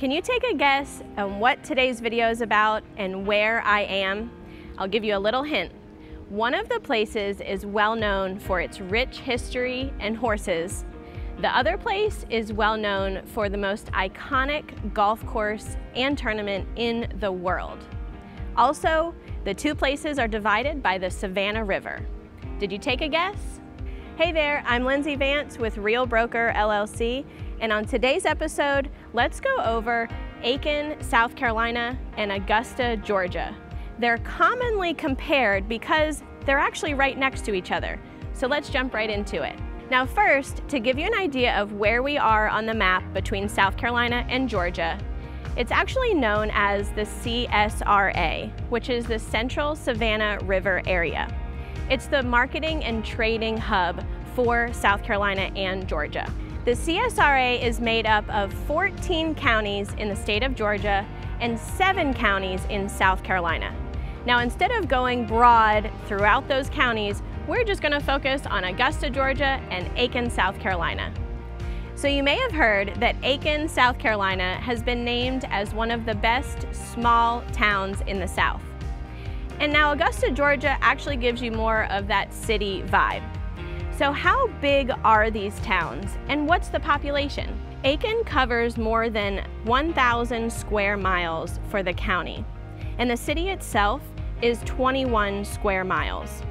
Can you take a guess on what today's video is about and where I am? I'll give you a little hint. One of the places is well known for its rich history and horses. The other place is well known for the most iconic golf course and tournament in the world. Also, the two places are divided by the Savannah River. Did you take a guess? Hey there, I'm Lindsey Vance with Real Broker LLC, and on today's episode, let's go over Aiken, South Carolina, and Augusta, Georgia. They're commonly compared because they're actually right next to each other. So let's jump right into it. Now first, to give you an idea of where we are on the map between South Carolina and Georgia, it's actually known as the CSRA, which is the Central Savannah River Area. It's the marketing and trading hub for South Carolina and Georgia. The CSRA is made up of 14 counties in the state of Georgia and seven counties in South Carolina. Now, instead of going broad throughout those counties, we're just gonna focus on Augusta, Georgia and Aiken, South Carolina. So you may have heard that Aiken, South Carolina has been named as one of the best small towns in the South. And now Augusta, Georgia actually gives you more of that city vibe. So how big are these towns and what's the population? Aiken covers more than 1,000 square miles for the county, and the city itself is 21 square miles.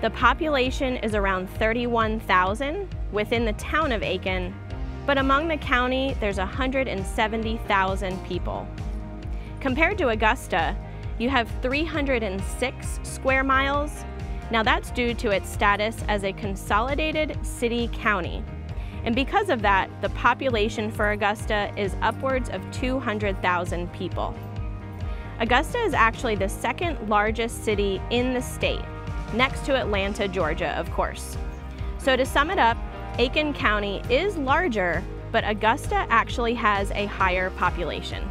The population is around 31,000 within the town of Aiken, but among the county, there's 170,000 people. Compared to Augusta, you have 306 square miles now that's due to its status as a consolidated city county. And because of that, the population for Augusta is upwards of 200,000 people. Augusta is actually the second largest city in the state, next to Atlanta, Georgia, of course. So to sum it up, Aiken County is larger, but Augusta actually has a higher population.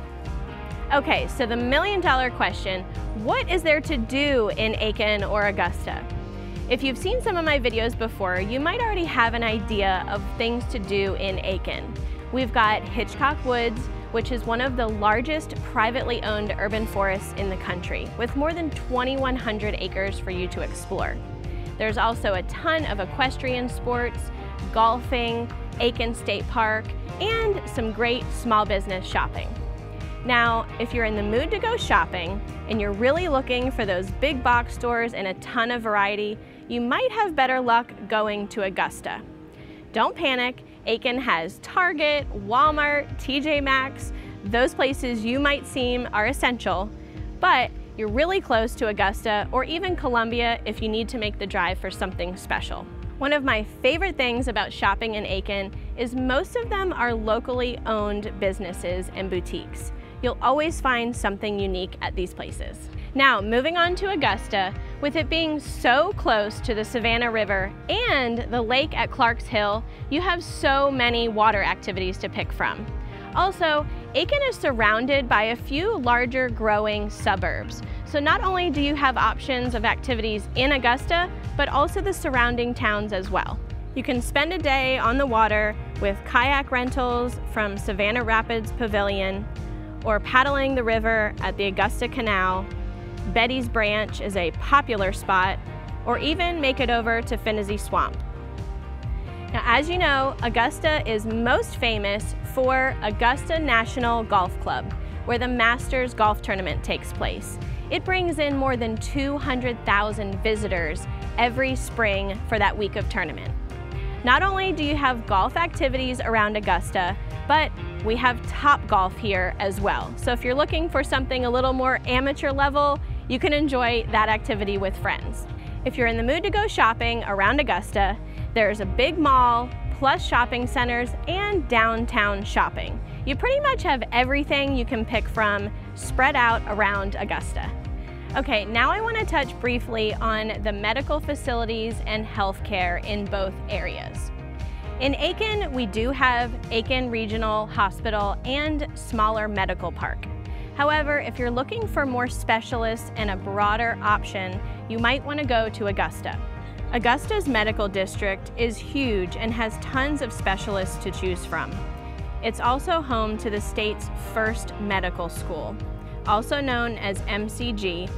Okay, so the million dollar question, what is there to do in Aiken or Augusta? If you've seen some of my videos before, you might already have an idea of things to do in Aiken. We've got Hitchcock Woods, which is one of the largest privately owned urban forests in the country, with more than 2,100 acres for you to explore. There's also a ton of equestrian sports, golfing, Aiken State Park, and some great small business shopping. Now, if you're in the mood to go shopping and you're really looking for those big box stores and a ton of variety, you might have better luck going to Augusta. Don't panic, Aiken has Target, Walmart, TJ Maxx. Those places you might seem are essential, but you're really close to Augusta or even Columbia if you need to make the drive for something special. One of my favorite things about shopping in Aiken is most of them are locally owned businesses and boutiques you'll always find something unique at these places. Now, moving on to Augusta, with it being so close to the Savannah River and the lake at Clarks Hill, you have so many water activities to pick from. Also, Aiken is surrounded by a few larger growing suburbs. So not only do you have options of activities in Augusta, but also the surrounding towns as well. You can spend a day on the water with kayak rentals from Savannah Rapids Pavilion, or paddling the river at the Augusta Canal, Betty's Branch is a popular spot, or even make it over to Phinizy Swamp. Now, as you know, Augusta is most famous for Augusta National Golf Club, where the Masters Golf Tournament takes place. It brings in more than 200,000 visitors every spring for that week of tournament. Not only do you have golf activities around Augusta, but we have Top Golf here as well. So if you're looking for something a little more amateur level, you can enjoy that activity with friends. If you're in the mood to go shopping around Augusta, there's a big mall, plus shopping centers, and downtown shopping. You pretty much have everything you can pick from spread out around Augusta. Okay, now I want to touch briefly on the medical facilities and healthcare in both areas. In Aiken, we do have Aiken Regional Hospital and smaller medical park. However, if you're looking for more specialists and a broader option, you might want to go to Augusta. Augusta's medical district is huge and has tons of specialists to choose from. It's also home to the state's first medical school, also known as MCG,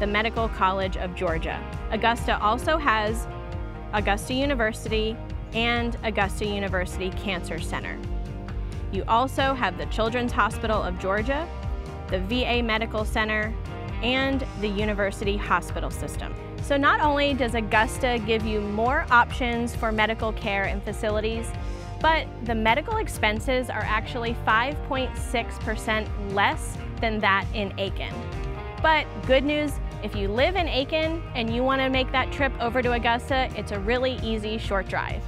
the Medical College of Georgia. Augusta also has Augusta University and Augusta University Cancer Center. You also have the Children's Hospital of Georgia, the VA Medical Center, and the University Hospital System. So not only does Augusta give you more options for medical care and facilities, but the medical expenses are actually 5.6% less than that in Aiken. But good news, if you live in Aiken and you want to make that trip over to Augusta, it's a really easy short drive.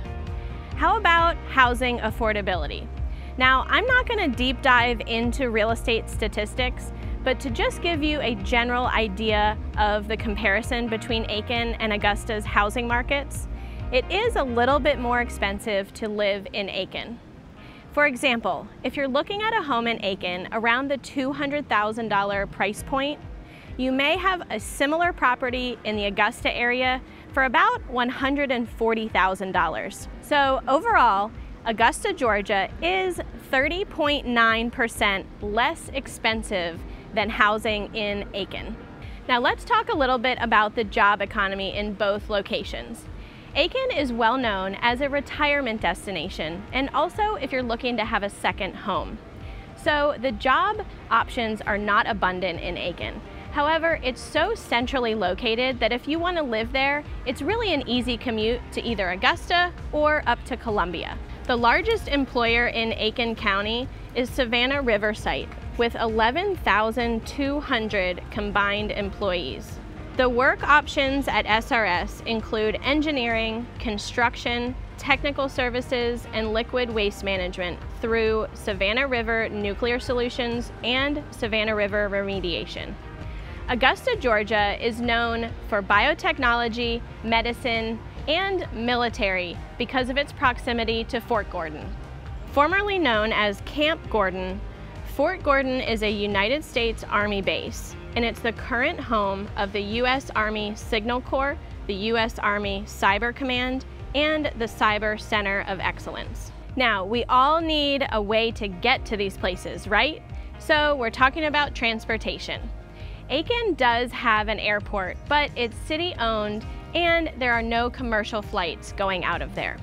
How about housing affordability? Now, I'm not going to deep dive into real estate statistics, but to just give you a general idea of the comparison between Aiken and Augusta's housing markets, it is a little bit more expensive to live in Aiken. For example, if you're looking at a home in Aiken around the $200,000 price point, you may have a similar property in the Augusta area for about $140,000. So overall, Augusta, Georgia is 30.9% less expensive than housing in Aiken. Now let's talk a little bit about the job economy in both locations. Aiken is well known as a retirement destination and also if you're looking to have a second home. So the job options are not abundant in Aiken. However, it's so centrally located that if you want to live there, it's really an easy commute to either Augusta or up to Columbia. The largest employer in Aiken County is Savannah River Site with 11,200 combined employees. The work options at SRS include engineering, construction, technical services, and liquid waste management through Savannah River Nuclear Solutions and Savannah River Remediation. Augusta, Georgia is known for biotechnology, medicine, and military because of its proximity to Fort Gordon. Formerly known as Camp Gordon, Fort Gordon is a United States Army base, and it's the current home of the U.S. Army Signal Corps, the U.S. Army Cyber Command, and the Cyber Center of Excellence. Now, we all need a way to get to these places, right? So we're talking about transportation. Aiken does have an airport, but it's city owned and there are no commercial flights going out of there.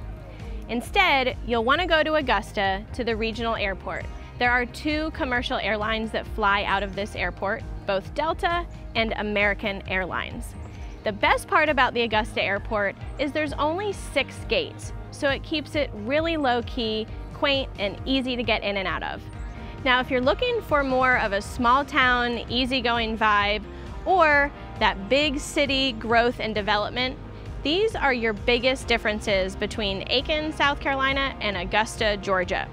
Instead, you'll want to go to Augusta to the regional airport. There are two commercial airlines that fly out of this airport, both Delta and American Airlines. The best part about the Augusta airport is there's only six gates, so it keeps it really low key, quaint, and easy to get in and out of. Now, if you're looking for more of a small town, easygoing vibe, or that big city growth and development, these are your biggest differences between Aiken, South Carolina and Augusta, Georgia.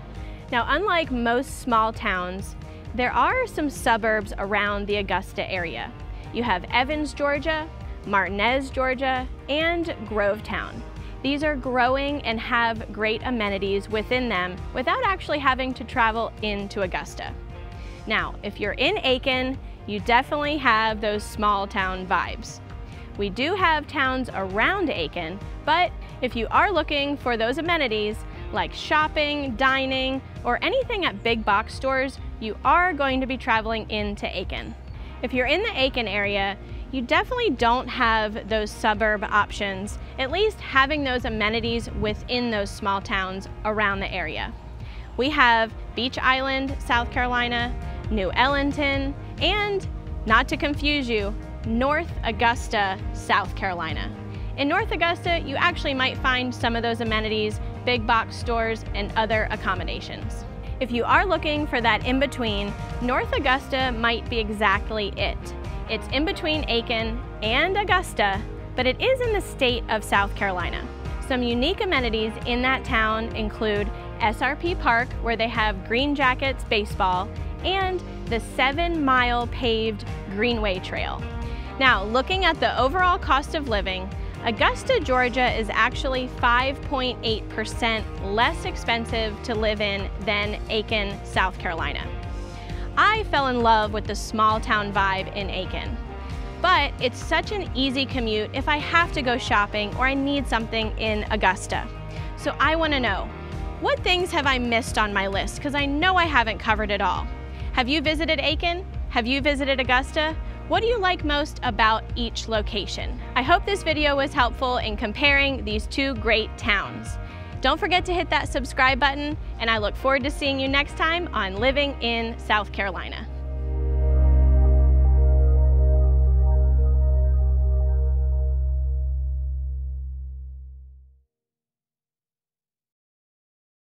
Now, unlike most small towns, there are some suburbs around the Augusta area. You have Evans, Georgia, Martinez, Georgia, and Grovetown. These are growing and have great amenities within them without actually having to travel into Augusta. Now, if you're in Aiken, you definitely have those small town vibes. We do have towns around Aiken, but if you are looking for those amenities like shopping, dining, or anything at big box stores, you are going to be traveling into Aiken. If you're in the Aiken area, you definitely don't have those suburb options, at least having those amenities within those small towns around the area. We have Beech Island, South Carolina, New Ellenton, and not to confuse you, North Augusta, South Carolina. In North Augusta, you actually might find some of those amenities, big box stores, and other accommodations. If you are looking for that in-between, North Augusta might be exactly it. It's in between Aiken and Augusta, but it is in the state of South Carolina. Some unique amenities in that town include SRP Park, where they have Green Jackets baseball, and the seven mile paved Greenway Trail. Now, looking at the overall cost of living, Augusta, Georgia is actually 5.8% less expensive to live in than Aiken, South Carolina. I fell in love with the small town vibe in Aiken. But it's such an easy commute if I have to go shopping or I need something in Augusta. So I want to know, What things have I missed on my list? Because I know I haven't covered it all. Have you visited Aiken? Have you visited Augusta? What do you like most about each location? I hope this video was helpful in comparing these two great towns. Don't forget to hit that subscribe button, and I look forward to seeing you next time on Living in South Carolina.